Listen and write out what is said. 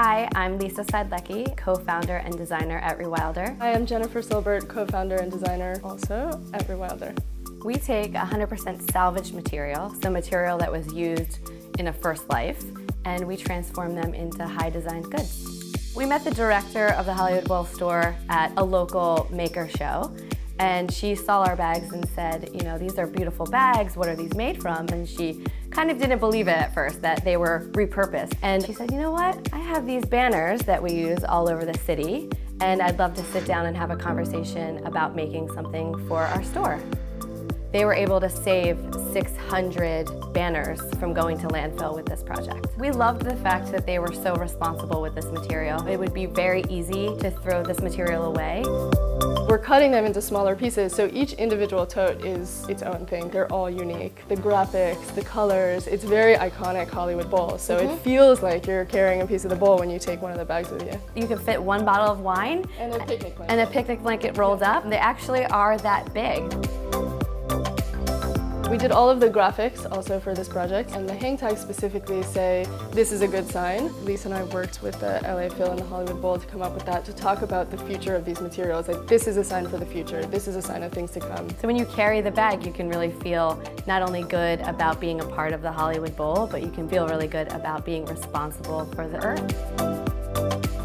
Hi, I'm Lisa Seidlecki, co-founder and designer at Rewilder. Hi, I'm Jennifer Silbert, co-founder and designer also at Rewilder. We take 100% salvaged material, so material that was used in a first life, and we transform them into high design goods. We met the director of the Hollywood Bowl store at a local maker show, and she saw our bags and said, you know, these are beautiful bags, what are these made from? And she kind of didn't believe it at first that they were repurposed. And she said, you know what, I have these banners that we use all over the city, and I'd love to sit down and have a conversation about making something for our store. They were able to save 600 banners from going to landfill with this project. We loved the fact that they were so responsible with this material. It would be very easy to throw this material away. We're cutting them into smaller pieces, so each individual tote is its own thing. They're all unique. The graphics, the colors, it's very iconic Hollywood bowl, so mm -hmm. it mm-hmm. feels like you're carrying a piece of the bowl when you take one of the bags with you. You can fit one bottle of wine and a picnic blanket, and a picnic blanket rolled up. They actually are that big. We did all of the graphics also for this project and the hang tags specifically say this is a good sign. Lisa and I worked with the LA Phil and the Hollywood Bowl to come up with that to talk about the future of these materials. Like this is a sign for the future. This is a sign of things to come. So when you carry the bag you can really feel not only good about being a part of the Hollywood Bowl but you can feel really good about being responsible for the earth.